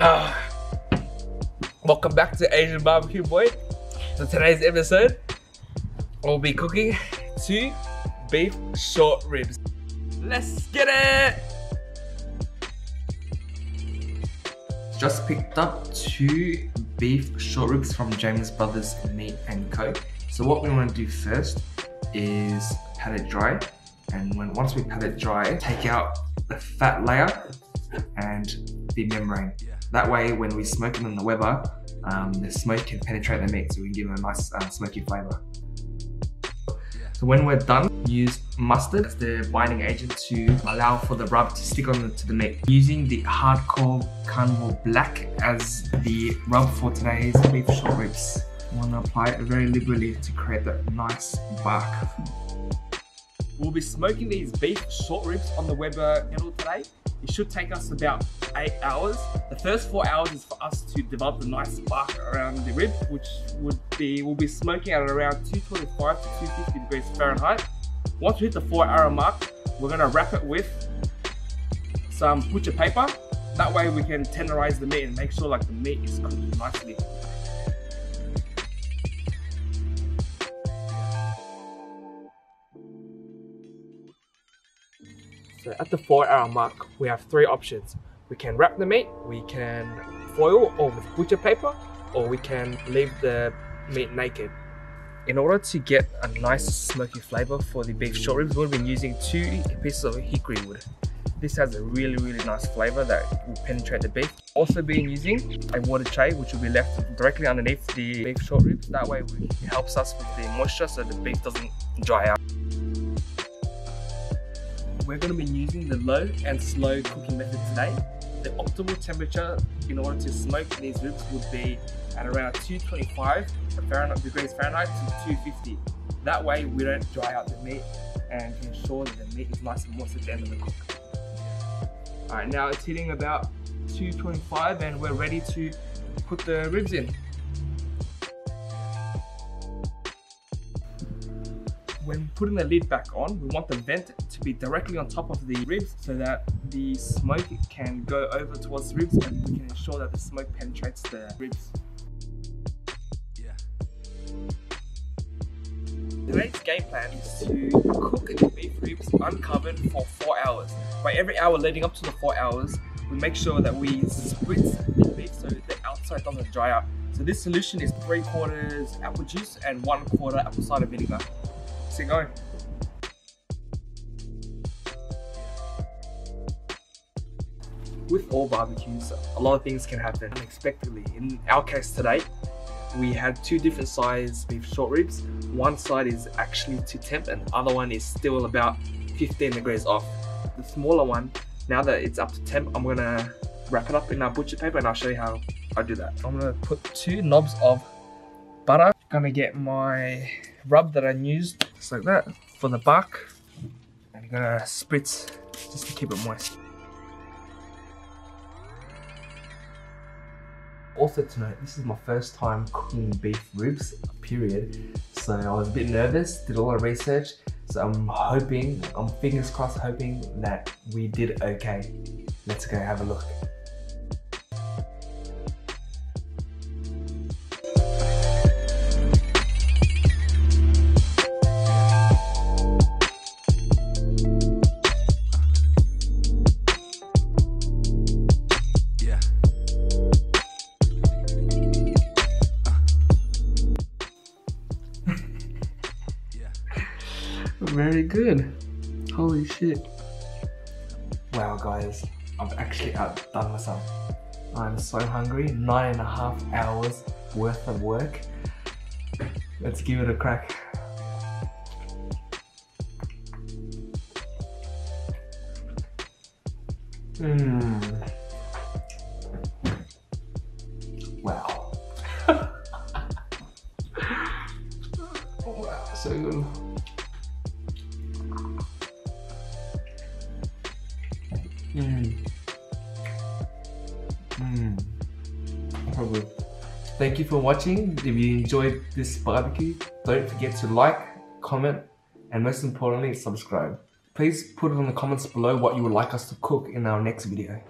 Uh, welcome back to Asian Barbecue Boy. So today's episode, we'll be cooking two beef short ribs. Let's get it! Just picked up two beef short ribs from James Brothers Meat and Co. So what we want to do first is pat it dry, and when once we pat it dry, take out the fat layer and the membrane. That way, when we smoke them in the Weber, um, the smoke can penetrate the meat, so we can give them a nice uh, smoky flavor. So when we're done, use mustard as the binding agent to allow for the rub to stick on the, to the meat. Using the hardcore carnivore black as the rub for today's beef short ribs. I want to apply it very liberally to create that nice bark. We'll be smoking these beef short ribs on the Weber kettle today. It should take us about eight hours. The first four hours is for us to develop the nice bark around the rib, which would be, we'll be smoking at around 225 to 250 degrees Fahrenheit. Once we hit the four hour mark, we're gonna wrap it with some butcher paper. That way we can tenderize the meat and make sure like the meat is cooked nicely. So at the four hour mark, we have three options. We can wrap the meat, we can foil or with butcher paper, or we can leave the meat naked. In order to get a nice smoky flavor for the beef short ribs, we've been using two pieces of hickory wood. This has a really, really nice flavor that will penetrate the beef. Also been using a water tray, which will be left directly underneath the beef short ribs. That way it helps us with the moisture so the beef doesn't dry out we're going to be using the low and slow cooking method today. The optimal temperature in order to smoke these ribs would be at around 225 Fahrenheit, degrees Fahrenheit to 250. That way we don't dry out the meat and ensure that the meat is nice and moist at the end of the cook. Alright, now it's hitting about 225 and we're ready to put the ribs in. When putting the lid back on, we want the vent to be directly on top of the ribs so that the smoke can go over towards the ribs and we can ensure that the smoke penetrates the ribs. Yeah. Today's game plan is to cook the beef ribs uncovered for 4 hours. By every hour leading up to the 4 hours, we make sure that we spritz the beef so the outside doesn't dry out. So this solution is 3 quarters apple juice and 1 quarter apple cider vinegar it going. With all barbecues, a lot of things can happen unexpectedly. In our case today, we had two different size beef short ribs. One side is actually to temp and the other one is still about 15 degrees off. The smaller one, now that it's up to temp, I'm gonna wrap it up in our butcher paper and I'll show you how I do that. I'm gonna put two knobs of butter. Gonna get my rub that I used, just like that, for the bark. And I'm gonna spritz just to keep it moist. Also to note, this is my first time cooking beef ribs, period. So I was a bit nervous, did a lot of research. So I'm hoping, I'm fingers crossed hoping that we did okay. Let's go have a look. Very good. Holy shit. Wow, guys, I've actually outdone myself. I'm so hungry. Nine and a half hours worth of work. Let's give it a crack. Mmm. Wow. wow, so good. Mm. Mm. Probably. Thank you for watching. If you enjoyed this barbecue, don't forget to like, comment, and most importantly, subscribe. Please put it in the comments below what you would like us to cook in our next video.